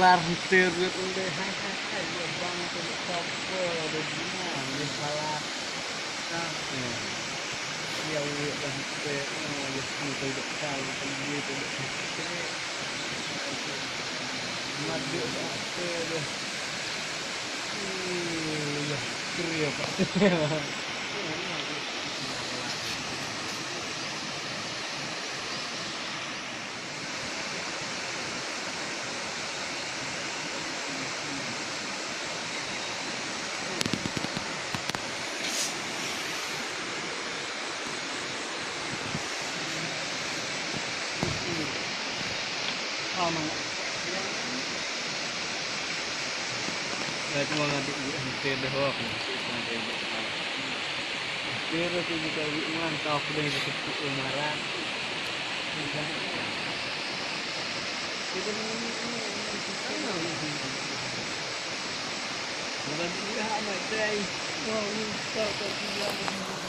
larter gitu deh dia banget ada toko ada gimana dia salah kafe dia lihat dan kita dia semua tidak tahu dia tidak tahu mati apa dia iya kira pak kiri pak Ano? Kahit mga di hampir dah ako. Pero tu kita man tahu aku dah itu umaran. Bukan dia amat day. Oh, ni tahu tak dia.